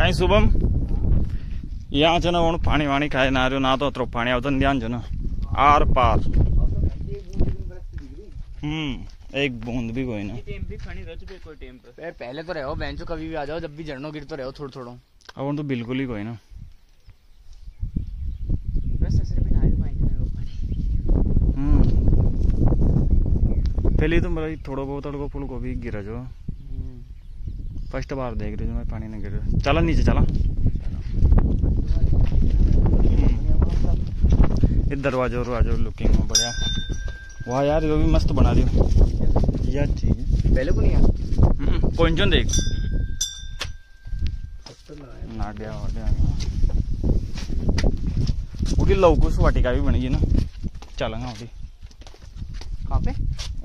કાંઈ શુભમ यहाँ છે ને હું પાણી વાણી ખાઈ ના રહ્યો ના તો અત્રો પાણી આવતું ને ધ્યાન છે ને આર પાર हम्म एक बूंद भी कोई ना टेम भी खड़ी रह चुके कोई टेम पे यार पहले तो रहो बेंचो कभी भी आ जाओ जब भी झरनों गिर तो रहो थोड़ा थोड़ा अब तो बिल्कुल ही कोई ना बस ससुर भी नारी माइक में वो पानी हम्म पहले तो मेरा थोड़ा बहुत अड़को पुल को भी गिरा जो फ़र्स्ट बार देख रही हूँ मैं पानी नहीं गिर रहा चला नीचे चला। ये दरवाजे वरवाजे लुकिंग में बढ़िया। वाह यार ये भी मस्त बना रही हूँ। यार ठीक है। पहले को नहीं आया पहुंचो देख। उठी लवकुश वाटिका भी बनी ना। चलेंगे उठी। कहाँ पे?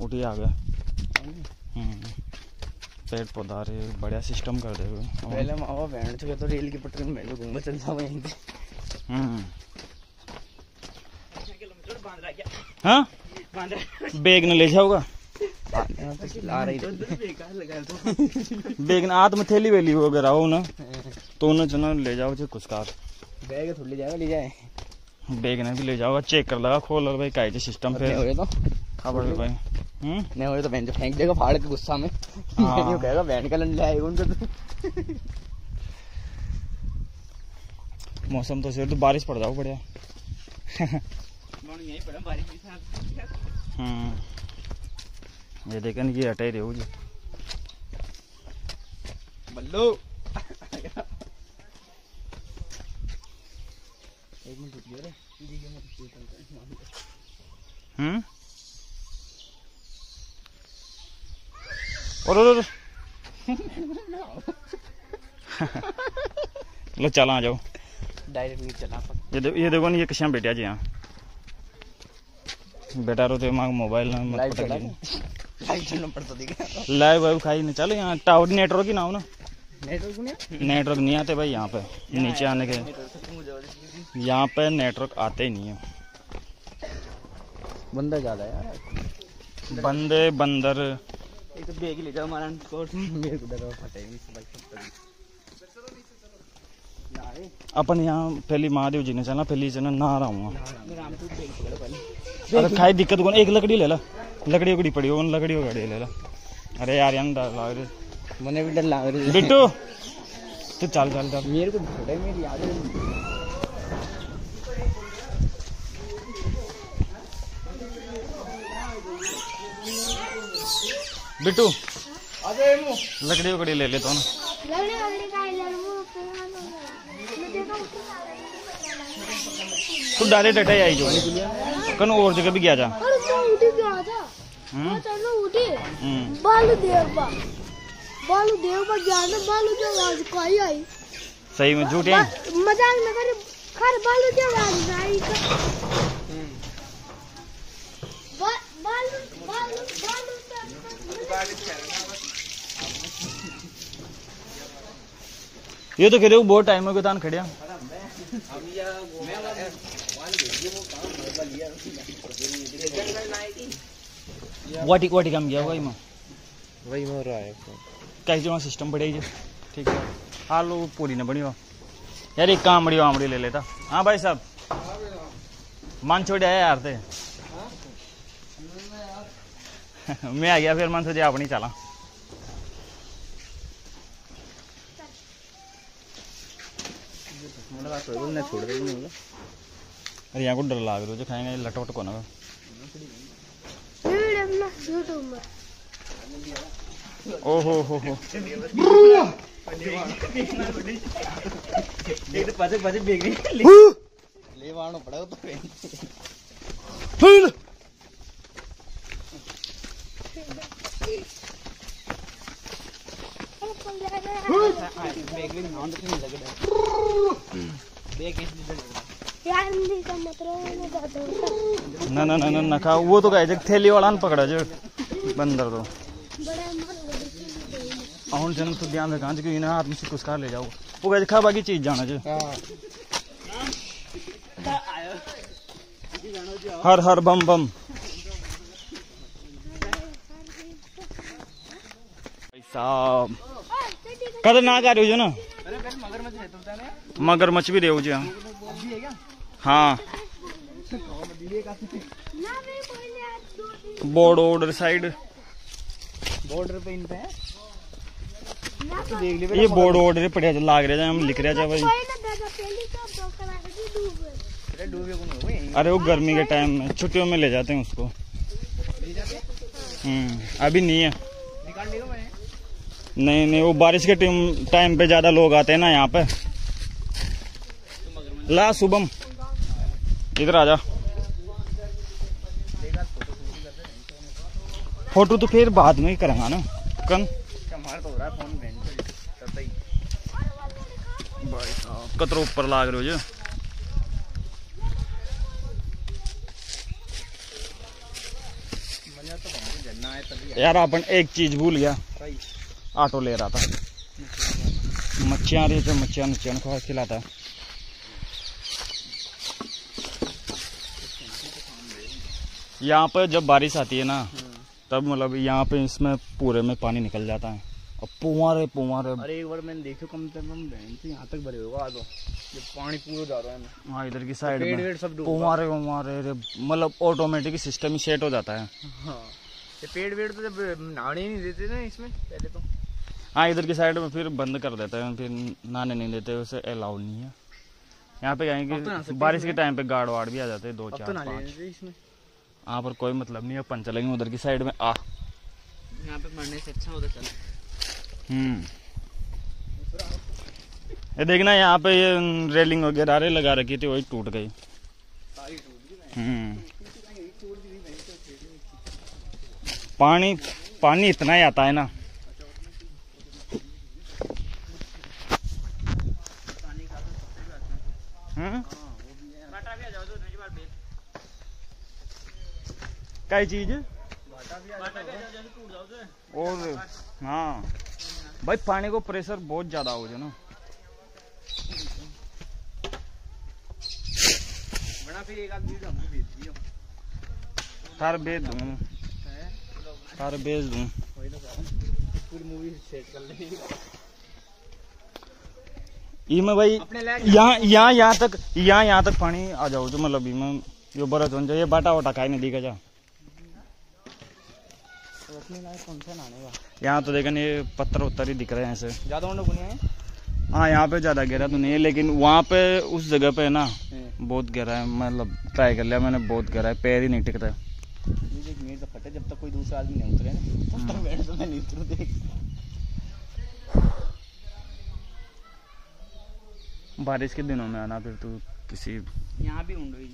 उठी आ गया। हम्म। पेड़ पौधा रे बढ़िया सिस्टम कर दे हुए पहले मावा बैंड चुके तो रेल की पटरी में मैं घूमने चल जाऊँ यहीं पे। हम्म। रहा क्या? हाँ? बैग न ले जाओगा? रही लगा तो। बैग न हाथ में थैली वेली हो ना तो न चना ले जाओ जो कुछ कार। बैग थोड़ी ले जाएगा ले जाए। बैग ने भी ले जाओगा चेक कर लगा खोल और भाई काहे जे सिस्टम पे। रहे तो। खबर भाई। नहीं हो रहे तो बैंड फेंक देगा फाड़ के गुस्सा में। हाँ। नहीं कहेगा बैंड का ले आएगा उनको तो। मौसम तो सिर्फ़ तो बारिश पड़ जाओ बढ़िया। मन यहीं पड़ा बारिश के साथ हम्म। ये देखें ये हटे रहे हो जी बल्लो। एक मिनट रुकिए रे। हम्म? और। लो चल आ जाओ। डायरेक्ट नहीं चला ये दे, ये देखो ना ये कश्या बैठा जी यहाँ। बेटा रो तो मांग मोबाइल ना मत लाइव पटक। लाइव चलना पड़ता दिखा। लाइव वाइव खाई नहीं। चलो यहाँ टावर नेटवर्क ही ना हो ना। नेटवर्क नहीं नेटवर्क नहीं आते भाई यहाँ पे। नीचे आने के यहाँ पे नेटवर्क आते ही नहीं है। बंदा ज़्यादा यार। बंदे बंदर एक तो बैग ले जाओ हमारा कोट मेरे को डर फटेगी अपन यहाँ पहली महादेव जी ने चलना पहली चलना ना रहा हूँ अरे खाई दिक्कत कौन एक लकड़ी ले ला। लकड़ी उकड़ी पड़ी उन लकड़ी उकड़ी ले ला। अरे यार यहाँ डर लग रही मैंने भी डर लग रही बिट्टू तू चल चल चल। मेरे को मेरी याद बिट्टू। लकड़ी उकड़ी ले ले तो ना लगड़े वगड़े का इधर वो पेड़ मैं देखा उसके तू डायरेक्ट अटै आई जो। कन और जगह भी गया जा। और वो उठी गया था हम्म। चलो उठी हम्म। बालू देव बा बालू गया ना बालू देव आज कोई आई। सही में झूठे। हैं मज़ाक न करे। खर बालू देव आज आई का बा- बालू बालू बालू ये तो कह रहे हो बहुत टाइम हो गया तान खड़िया वाटी वाटी काम गया भाई माँ वही हो रहा है कैसे जो सिस्टम बढ़िया जी ठीक है। आलू पूरी ना बनी हो। यार एक काम कामड़ी वामड़ी ले लेता। हाँ भाई साहब। मान छोड़े आया यार थे मैं आ गया फिर मन सोचे अपनी चला। छोड़ रही अरे यहाँ को डर लाग रहा है जो खाएँगे लटवट को ना। वीडियो ना यूट्यूब में ओ हो हो। एक तो पाछे पाछे बैग ले वाणो पड़ा तो में नाम तो नहीं लग रहा बैग कैसे लग रहा यार हिंदी का मतलब मैं ज़्यादा होता ना ना ना ना ना वो तो कहे थैली वाला ने पकड़ा, जो बंदर तो। और जन तो ध्यान रखा कि इन्हें आदमी से कुछ खा ले जाओ। वो कहे खा बाकी चीज़ जाना, जो। हर हर बम बम। साहब खतरनाक आ रही हो ना। अरे पहले मगरमच्छ है तुम तने मगरमच्छ भी रेहू जी। हाँ अभी है। ना मैं पहले आज दो दिन बोर्ड ओर्डर साइड बॉर्डर पे इन पे ना तो ये बोर्ड ओर्डर पड़े लाग रहे हैं हम लिख रहे हैं भाई कोई ना दादा पहले तो डॉक्टर आ गई डूब गए। बेटा डूबे को नहीं हुए अरे वो गर्मी के टाइम में छुट्टियों में ले जाते हैं उसको। हम्म अभी नहीं है। निकाल नहीं नहीं, वो बारिश के टाइम पे ज़्यादा लोग आते हैं ना यहाँ पे। ला, शुभम। इधर आ जा। फ़ोटो तो फिर बाद में ही करेंगे ना। कन। कतरो ऊपर लाग रहे हो जो। यार, अपन एक चीज़ भूल गया। ऑटो ले रहा था। मच्छियाँ आ रही थी मच्छियाँ नुच्छियाँ खा खिलाता। यहाँ पे जब बारिश आती है ना तब मतलब यहाँ पे इसमें पूरे में पानी निकल जाता है। और पुआरे पुआरे अरे एक बार मैंने देखो कम से कम बैंड से यहाँ तक भरे होगा आ दो ये पानी पूरा जा रहा है ना। हाँ इधर की साइड पेड़ में। सब पुआरे रे मतलब ऑटोमेटिक सिस्टम ही सेट हो जाता है। हाँ। ये पेड़ वेड़ तो जब नहाने ही नहीं देते ना इसमें पहले तो। हाँ इधर की साइड में फिर बंद कर देते हैं फिर नहाने नहीं देते उसे अलाउड नहीं है। यहाँ पे तो कहेंगे सकते बारिश के टाइम पे गाड़ वाड़ भी आ जाते हैं दो तो चार पाँच। यहाँ पर कोई मतलब नहीं है अपन चलेंगे उधर की साइड में आ। यहाँ पे मरने से अच्छा उधर चल। हम्म। ये देखना यहाँ पे ये रेलिंग वगैरह लगा रखी थी वही टूट गई टूट गई। हम्म। पानी पानी इतना ही आता है ना हम्म कई चीज़? और हाँ। भाई, पानी को प्रेशर बहुत ज़्यादा हो जाए ना। थार बेच दूँ। थार बेच दूँ। पूरी मूवी सेट कर लेंगे इमे भाई यहाँ यहाँ यहाँ तक यहाँ यहाँ तक पानी आ जाओ जो मतलब इमे यो बरस हो जाए ये बाटा वाटा खाई नहीं दिखा जा। यहाँ तो देखा ये पत्थर उत्तर ही दिख रहे हैं ऐसे। ज़्यादा है? हाँ यहाँ पे ज़्यादा गहरा तो नहीं है लेकिन वहाँ पे उस जगह पे ना बहुत गहरा है मतलब ट्राई कर लिया मैंने बहुत गहरा है पैर ही नहीं टिकता तो फटे जब तक कोई दूसरा आदमी नहीं उतरे ना। तब तक बैठ तो मैं नहीं उतरू देख। बारिश के दिनों में आना फिर तो किसी यहाँ भी उंडो ही।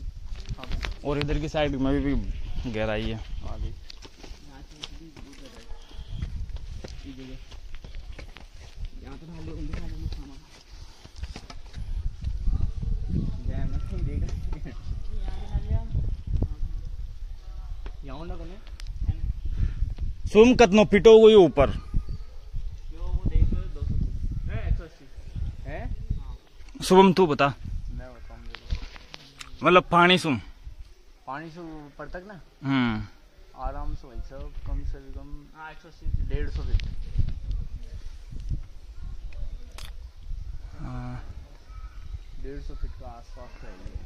और इधर की साइड में भी, भी गहराई है आगे। यहाँ से भी बहुत ज़्यादा है। ये जगह यहाँ तो ढाल उंडो ढाल उंडो खाना जय मैं कहीं देख यहाँ उंडो कोने सुम कतनो पिटो हुई ऊपर यो वो देख दो सौ है एक सौ अस्सी है शुभम तू बता। मतलब पानी सुम। पानी से ऊपर तक ना? हम्म। आराम से भाई साहब कम से भी कम एक सौ अस्सी डेढ़ सौ फीट हाँ, डेढ़ सौ फीट का आसपास तो है ये।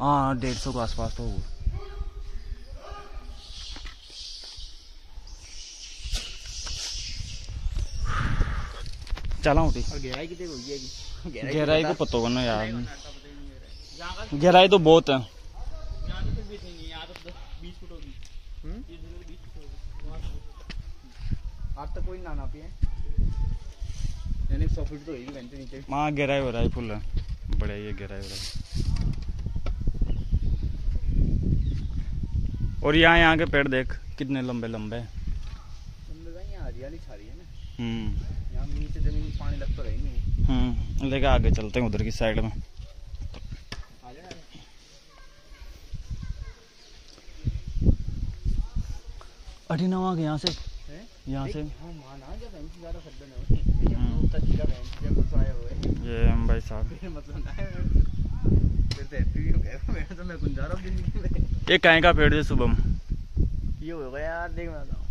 हाँ डेढ़ सौ के आसपास तो होगा। चला उठी। गहराई कितनी होगी है गहराई को पता होगा ना यार। गहराई तो बहुत है। यहाँ तो है, तो आज तक कोई ना ना पिए यानी सौ फीट तो होगी वैसे नीचे। वहाँ गहराई हो रहा है फुल है। बढ़िया ये गहराई हो रहा है और यहाँ यहाँ के पेड़ देख कितने लंबे लंबे हैं है हम्म। नीचे ज़मीन में पानी लग तो रही नहीं। हम्म लेके आगे चलते हैं उधर की साइड में। अठी ना वहाँ यहाँ से। यहाँ से। हाँ ये हम भाई साहब। मतलब तो ये काहे का पेड़ है शुभम ये हो गया यार देख मैं